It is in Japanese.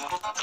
Bye.